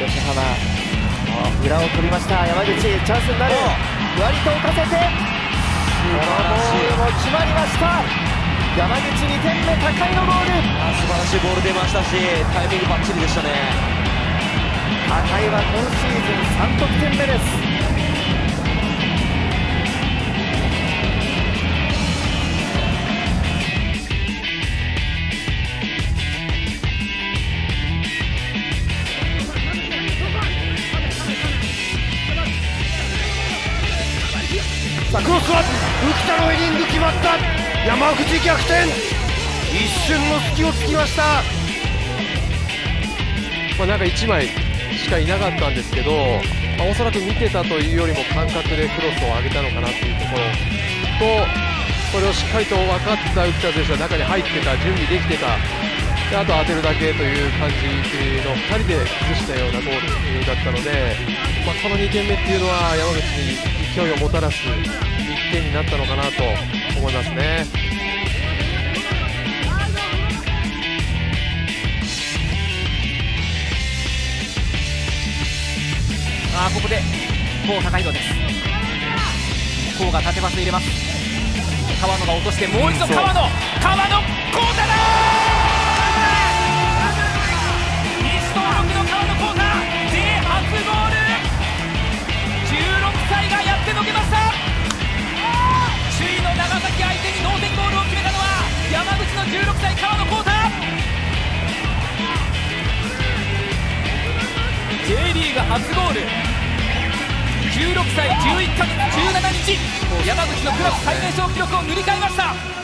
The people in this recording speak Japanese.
裏を取りました。山口チャンスになる。ふわりと浮かせて。このボールも決まりました。山口2点目高いのゴール。素晴らしいボール出ましたしタイミングバッチリでしたね。高井は今シーズン3得点目ですさあクロスは浮田のヘディング決まった。山口逆転。一瞬の隙をつきました。まあ、なんか1枚しかいなかったんですけど、まあ、おそらく見てたというよりも感覚でクロスを上げたのかなというところ。とそれをしっかりと分かった浮田選手は中に入ってた準備できてた。であと当てるだけという感じの2人で崩したようなゴールだったので、まあ、この2点目っていうのは山口に勢いをもたらす1点になったのかなと思いますね。あここで高高弘です。高が縦パス入れます。川野が落としてもう一度川野川野高太だ初ゴール。16歳11ヶ月17日山口のクラブ最年少記録を塗り替えました。